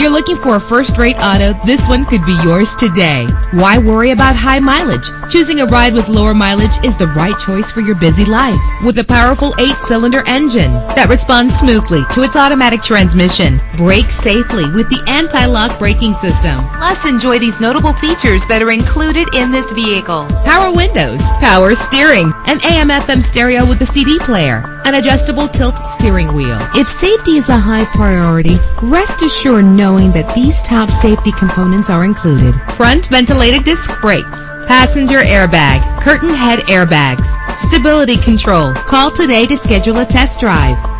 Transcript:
you're looking for a first-rate auto, this one could be yours today. Why worry about high mileage? Choosing a ride with lower mileage is the right choice for your busy life. With a powerful eight-cylinder engine that responds smoothly to its automatic transmission, brake safely with the anti-lock braking system. Plus, enjoy these notable features that are included in this vehicle. Power windows, power steering, an AM-FM stereo with a CD player, an adjustable tilt steering wheel. If safety is a high priority, rest assured knowing that these top safety components are included. Front ventilated disc brakes, passenger airbag, curtain head airbags, stability control. Call today to schedule a test drive.